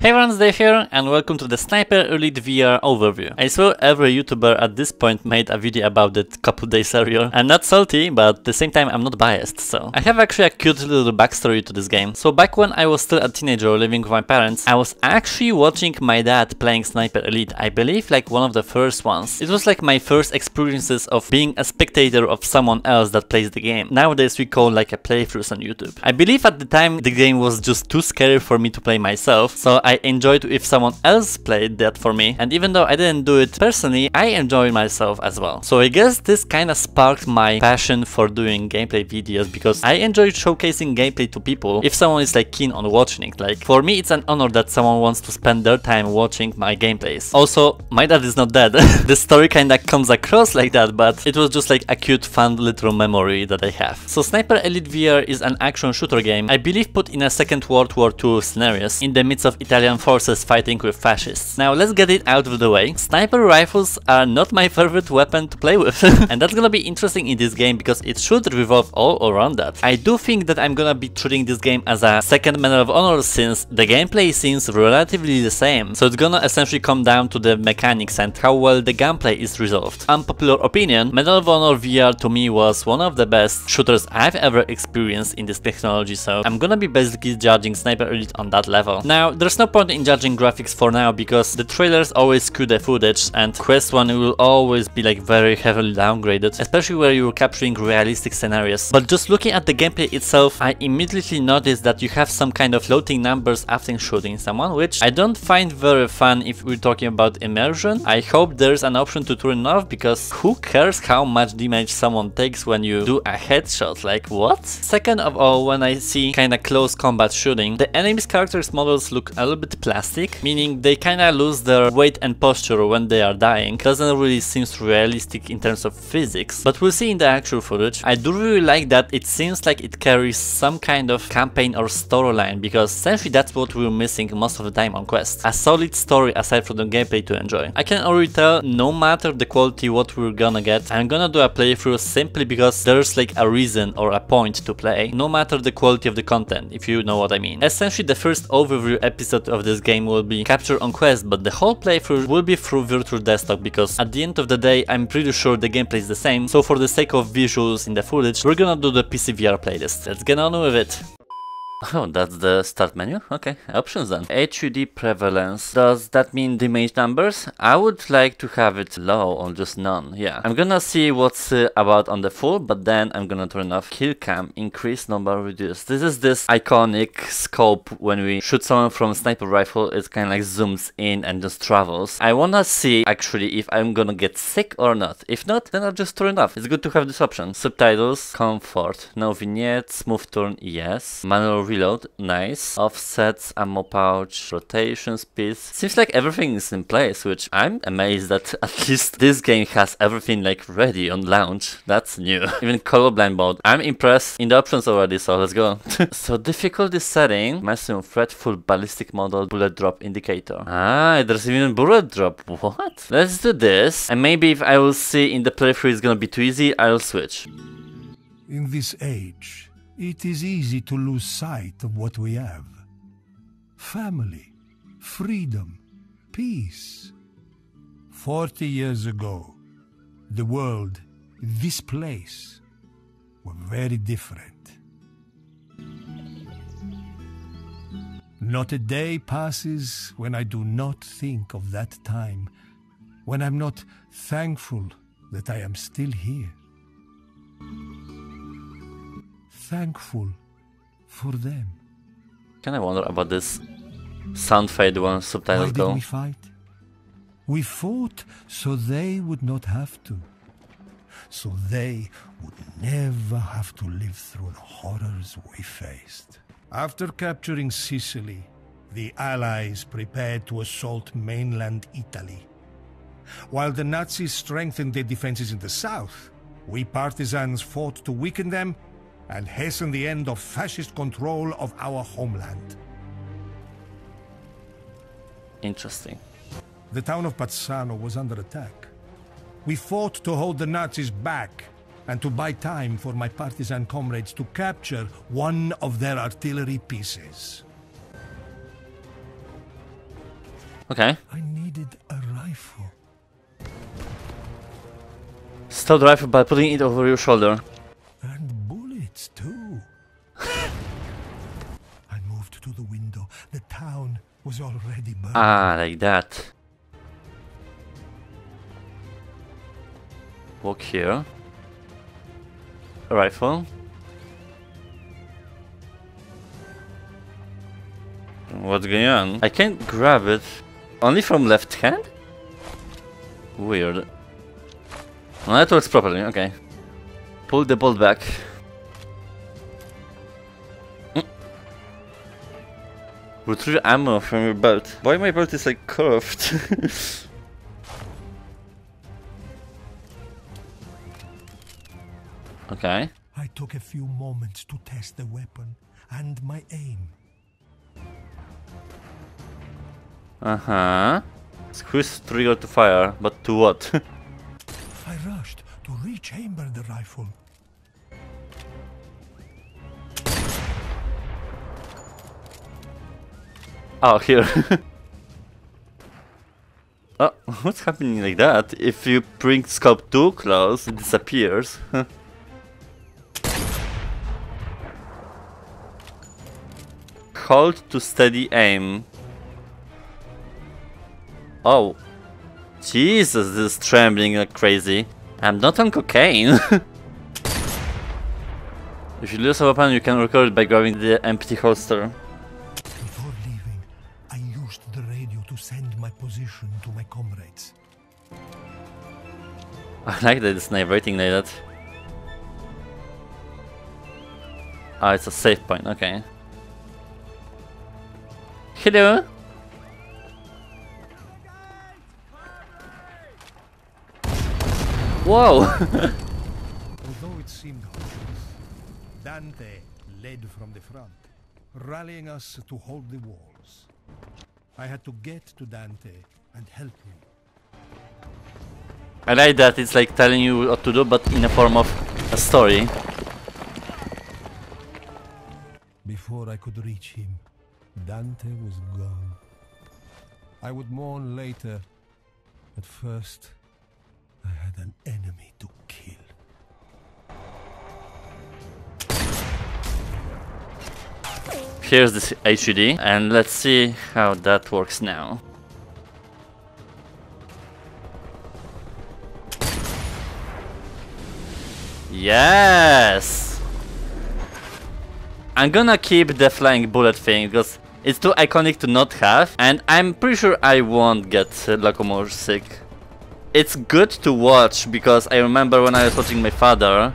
Hey everyone, Dave here, and welcome to the Sniper Elite VR overview. I saw every YouTuber at this point made a video about it a couple days earlier. I'm not salty, but at the same time I'm not biased, so... I have actually a cute little backstory to this game. So back when I was still a teenager living with my parents, I was actually watching my dad playing Sniper Elite, I believe like one of the first ones. It was like my first experiences of being a spectator of someone else that plays the game. Nowadays we call like a playthroughs on YouTube. I believe at the time the game was just too scary for me to play myself, so I enjoyed if someone else played that for me. And even though I didn't do it personally, I enjoyed myself as well. So I guess this kind of sparked my passion for doing gameplay videos because I enjoy showcasing gameplay to people if someone is like keen on watching it. Like for me it's an honor that someone wants to spend their time watching my gameplays. Also, my dad is not dead. the story kinda comes across like that, but it was just like a cute fun little memory that I have. So Sniper Elite VR is an action shooter game, I believe put in a Second World War II scenarios in the midst of Italian forces forces fighting with fascists. Now let's get it out of the way. Sniper rifles are not my favorite weapon to play with and that's gonna be interesting in this game because it should revolve all around that. I do think that I'm gonna be treating this game as a second Medal of Honor since the gameplay seems relatively the same, so it's gonna essentially come down to the mechanics and how well the gameplay is resolved. Unpopular opinion, Medal of Honor VR to me was one of the best shooters I've ever experienced in this technology, so I'm gonna be basically judging Sniper Elite on that level. Now, there's no point in judging graphics for now because the trailers always skew the footage and Quest 1 will always be like very heavily downgraded, especially where you're capturing realistic scenarios. But just looking at the gameplay itself, I immediately noticed that you have some kind of floating numbers after shooting someone, which I don't find very fun if we're talking about immersion. I hope there's an option to turn off because who cares how much damage someone takes when you do a headshot, like what? Second of all, when I see kinda close combat shooting, the enemy's characters models look a little bit plastic, meaning they kinda lose their weight and posture when they are dying. Doesn't really seem realistic in terms of physics, but we'll see in the actual footage. I do really like that it seems like it carries some kind of campaign or storyline, because essentially that's what we're missing most of the time on Quest. A solid story aside from the gameplay to enjoy. I can already tell, no matter the quality what we're gonna get, I'm gonna do a playthrough simply because there's like a reason or a point to play, no matter the quality of the content, if you know what I mean. Essentially the first overview episode of this game will be captured on Quest, but the whole playthrough will be through virtual desktop because at the end of the day I'm pretty sure the gameplay is the same, so for the sake of visuals in the footage, we're gonna do the PC VR playlist. Let's get on with it. Oh, that's the start menu? Okay, options then. HUD prevalence. Does that mean damage numbers? I would like to have it low or just none. Yeah. I'm gonna see what's uh, about on the full, but then I'm gonna turn off kill cam, increase number reduce. This is this iconic scope when we shoot someone from sniper rifle, it kind of like zooms in and just travels. I wanna see actually if I'm gonna get sick or not. If not, then I'll just turn it off. It's good to have this option. Subtitles, comfort, no vignette, smooth turn, yes. Manual reload, nice. Offsets, ammo pouch, rotation speed. Seems like everything is in place, which I'm amazed that at least this game has everything like ready on launch. That's new. Even colorblind mode. I'm impressed in the options already, so let's go. so difficulty setting, maximum threat, full ballistic model, bullet drop indicator. Ah, there's even bullet drop. What? Let's do this. And maybe if I will see in the playthrough it's gonna be too easy, I'll switch. In this age, it is easy to lose sight of what we have family, freedom, peace. Forty years ago, the world, this place, were very different. Not a day passes when I do not think of that time, when I'm not thankful that I am still here thankful for them. Can I wonder about this sound fade when subtitles Why go? did we fight? We fought so they would not have to. So they would never have to live through the horrors we faced. After capturing Sicily, the Allies prepared to assault mainland Italy. While the Nazis strengthened their defenses in the south, we partisans fought to weaken them and hasten the end of fascist control of our homeland. Interesting. The town of Pazzano was under attack. We fought to hold the Nazis back and to buy time for my partisan comrades to capture one of their artillery pieces. Okay. I needed a rifle. Stole the rifle by putting it over your shoulder. Ah, like that. Walk here. A rifle. What's going on? I can't grab it. Only from left hand? Weird. No, that works properly, okay. Pull the bolt back. Retrieve ammo from your belt. Why my belt is like curved? okay. I took a few moments to test the weapon and my aim. Uh-huh. Squeeze trigger to fire, but to what? I rushed to rechamber the rifle. Oh, here. oh, what's happening like that? If you bring scope too close, it disappears. Hold to steady aim. Oh. Jesus, this is trembling like crazy. I'm not on cocaine. if you lose a weapon, you can recover it by grabbing the empty holster. I like that it's narrating like that. Ah, it's a safe point, okay. Hello? Whoa! Although it seemed hopeless, Dante led from the front, rallying us to hold the walls. I had to get to Dante and help him. I like that it's like telling you what to do, but in a form of a story. Before I could reach him, Dante was gone. I would mourn later. At first, I had an enemy to kill. Here's the HUD, and let's see how that works now. Yes! I'm gonna keep the flying bullet thing because it's too iconic to not have and I'm pretty sure I won't get Locomotor sick. It's good to watch because I remember when I was watching my father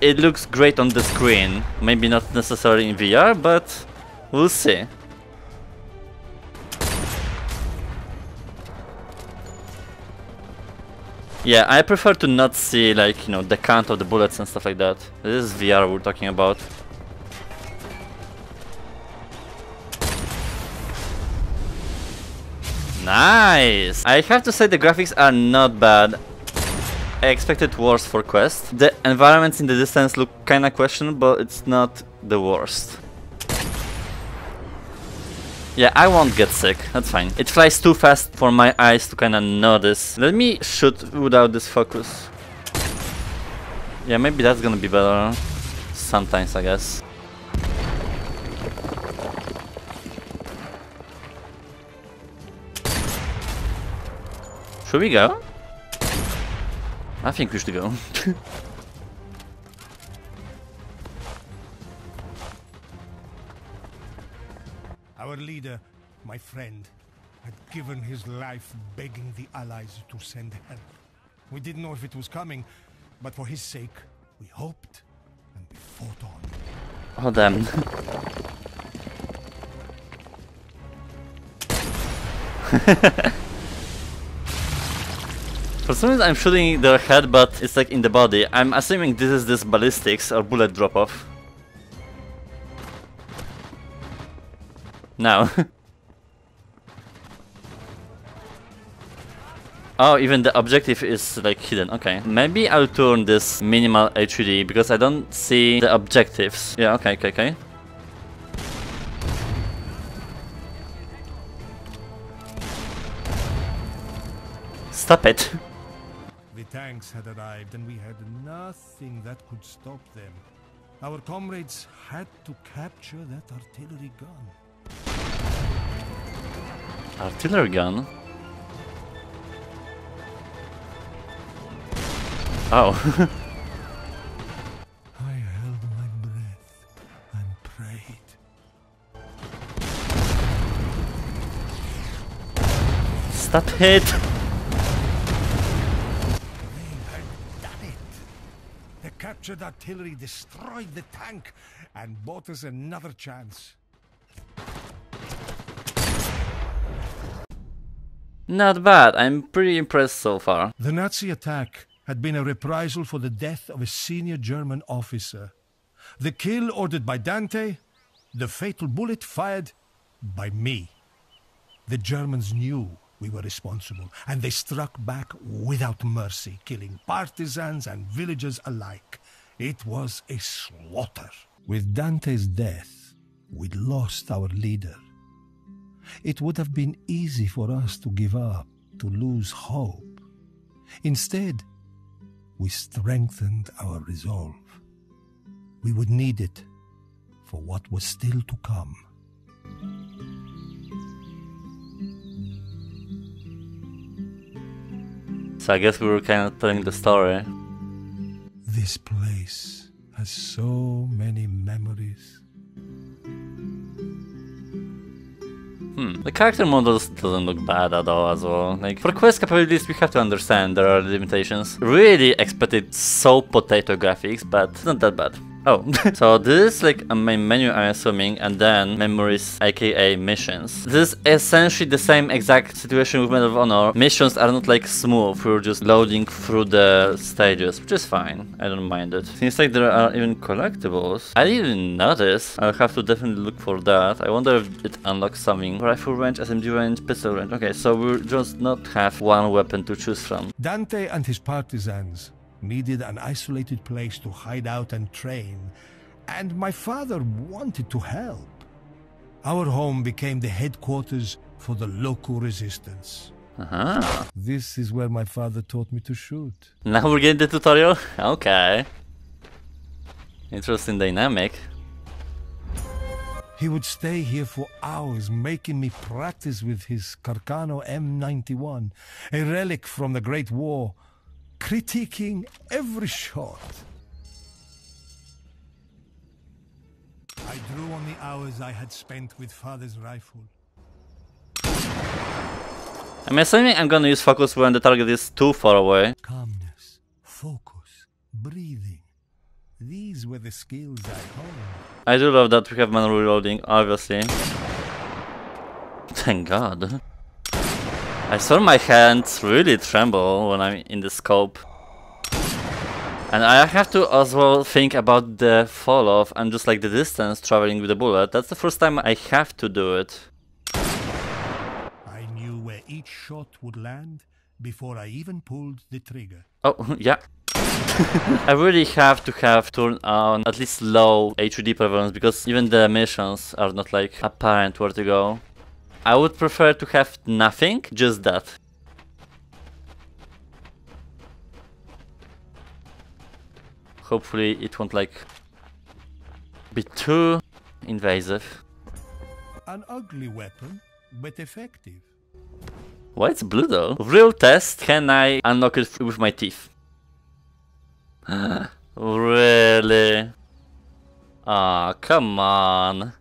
it looks great on the screen. Maybe not necessarily in VR, but we'll see. Yeah, I prefer to not see like, you know, the count of the bullets and stuff like that. This is VR we're talking about. Nice! I have to say the graphics are not bad. I expected worse for Quest. The environments in the distance look kinda questionable, but it's not the worst. Yeah, I won't get sick, that's fine. It flies too fast for my eyes to kinda notice. Let me shoot without this focus. Yeah, maybe that's gonna be better. Sometimes, I guess. Should we go? I think we should go. Our leader, my friend, had given his life begging the Allies to send help. We didn't know if it was coming, but for his sake, we hoped and we fought on. oh damn. For some reason I'm shooting their head but it's like in the body. I'm assuming this is this ballistics or bullet drop No. Oh, even the objective is like hidden. Okay. Maybe I'll turn this minimal HUD because I don't see the objectives. Yeah, okay, okay, okay. Stop it. The tanks had arrived and we had nothing that could stop them. Our comrades had to capture that artillery gun. Artillery gun? Oh. I held my breath and prayed. Stop it! They had done it. The captured artillery destroyed the tank and bought us another chance. Not bad, I'm pretty impressed so far. The Nazi attack had been a reprisal for the death of a senior German officer. The kill ordered by Dante, the fatal bullet fired by me. The Germans knew we were responsible, and they struck back without mercy, killing partisans and villagers alike. It was a slaughter. With Dante's death, we'd lost our leader. It would have been easy for us to give up, to lose hope. Instead, we strengthened our resolve. We would need it for what was still to come. So I guess we were kind of telling the story. This place has so many memories. Hmm. The character models doesn't look bad at all as well. Like, for quest capabilities we have to understand there are limitations. Really expected so potato graphics, but not that bad. Oh, so this is like a main menu I'm assuming, and then memories aka missions. This is essentially the same exact situation with Medal of Honor. Missions are not like smooth, you're just loading through the stages, which is fine, I don't mind it. Seems like there are even collectibles. I didn't notice, I'll have to definitely look for that. I wonder if it unlocks something. Rifle range, SMG range, pistol range. Okay, so we'll just not have one weapon to choose from. Dante and his partisans needed an isolated place to hide out and train, and my father wanted to help. Our home became the headquarters for the local resistance. Uh-huh. This is where my father taught me to shoot. Now we're getting the tutorial? Okay. Interesting dynamic. He would stay here for hours, making me practice with his Carcano M91, a relic from the Great War, critiquing every shot. I drew on the hours I had spent with father's rifle. I'm assuming I'm gonna use focus when the target is too far away. Calmness, focus, breathing. These were the skills I honed. I do love that we have manual reloading, obviously. Thank god. I saw my hands really tremble when I'm in the scope. And I have to as well think about the fall off and just like the distance traveling with the bullet. That's the first time I have to do it. I knew where each shot would land before I even pulled the trigger. Oh, yeah. I really have to have turned on at least low HUD prevalence because even the missions are not like apparent where to go. I would prefer to have nothing, just that. Hopefully it won't like be too invasive. An ugly weapon, but effective. Why it's blue though? Real test, can I unlock it with my teeth? really? Ah, come on.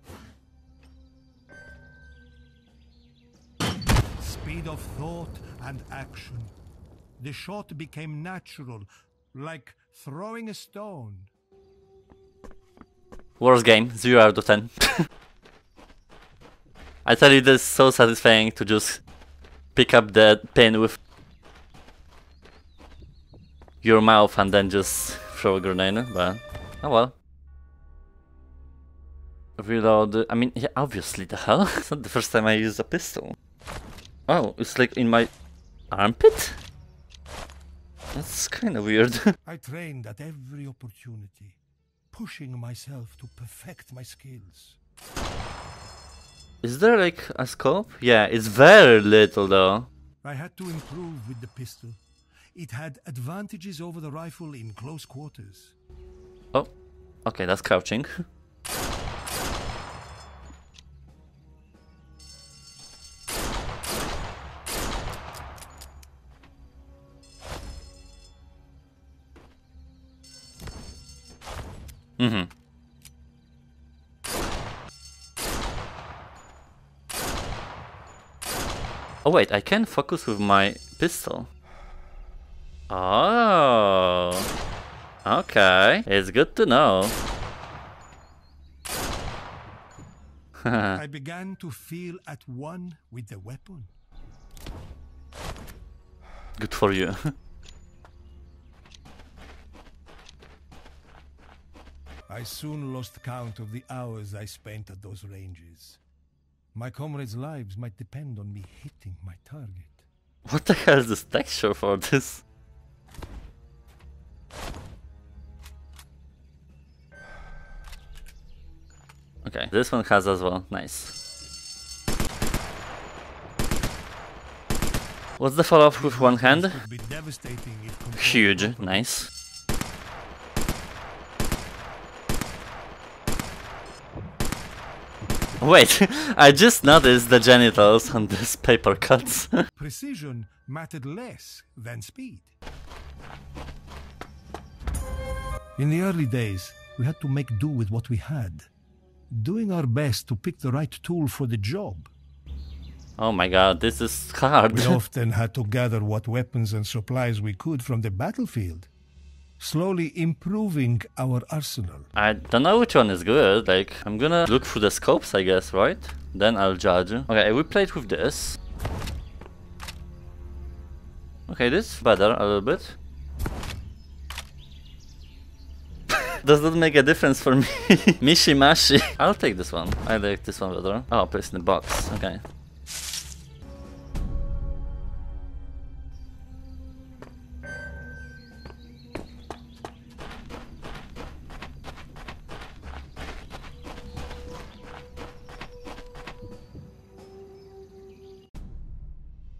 Speed of thought and action. The shot became natural, like throwing a stone. Worst game, 0 out of 10. I tell you, this is so satisfying to just pick up the pin with your mouth and then just throw a grenade, but oh well. Reload, I mean, yeah, obviously, the hell? it's not the first time I use a pistol. Oh, it's like in my armpit? That's kinda weird. I trained at every opportunity, pushing myself to perfect my skills. Is there like a scope? Yeah, it's very little though. I had to improve with the pistol. It had advantages over the rifle in close quarters. Oh, okay, that's crouching. Oh wait, I can focus with my pistol. Oh. Okay, it's good to know. I began to feel at one with the weapon. good for you. I soon lost count of the hours I spent at those ranges. My comrades' lives might depend on me hitting my target. what the hell is this texture for this? Okay, this one has as well. Nice. What's the follow-up with one hand? Could be devastating if controlled Huge. Nice. Wait, I just noticed the genitals on this paper cuts. Precision mattered less than speed. In the early days, we had to make do with what we had, doing our best to pick the right tool for the job. oh my god, this is hard. We often had to gather what weapons and supplies we could from the battlefield, slowly improving our arsenal. I don't know which one is good. Like, I'm gonna look through the scopes, I guess, right? Then I'll judge. Okay, we played with this. Okay, this is better a little bit. Does that make a difference for me? Mishi Mashi. I'll take this one. I like this one better. Oh, place in the box. Okay.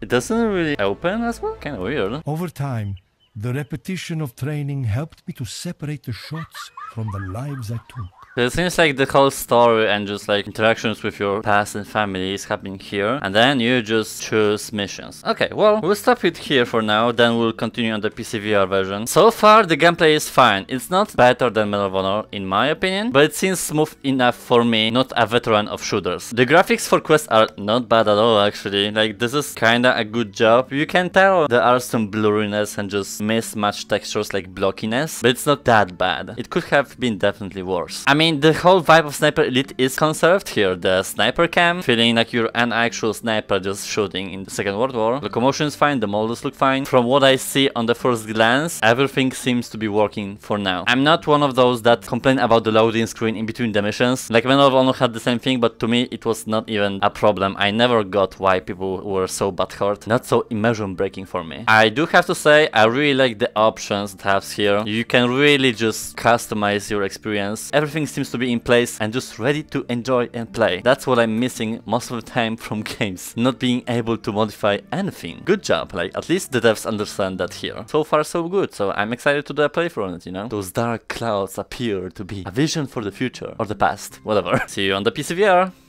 It doesn't really open as well? Kinda weird. Over time, the repetition of training helped me to separate the shots from the lives I took. It seems like the whole story and just like interactions with your past and family is happening here, and then you just choose missions. Okay, well, we'll stop it here for now, then we'll continue on the PCVR version. So far, the gameplay is fine. It's not better than Medal of Honor, in my opinion, but it seems smooth enough for me, not a veteran of shooters. The graphics for Quest are not bad at all, actually. Like, this is kinda a good job. You can tell there are some blurriness and just mismatched textures like blockiness, but it's not that bad. It could have been definitely worse. I mean, the whole vibe of Sniper Elite is conserved here. The sniper cam, feeling like you're an actual sniper just shooting in the Second World War. Locomotion is fine, the models look fine. From what I see on the first glance, everything seems to be working for now. I'm not one of those that complain about the loading screen in between the missions. Like Medal of Honor had the same thing, but to me it was not even a problem. I never got why people were so butthurt. Not so immersion breaking for me. I do have to say, I really like the options has here. You can really just customize your experience. Everything seems to be in place and just ready to enjoy and play. That's what I'm missing most of the time from games. Not being able to modify anything. Good job, like at least the devs understand that here. So far so good, so I'm excited to do a playthrough on it, you know? Those dark clouds appear to be a vision for the future or the past, whatever. See you on the PCVR!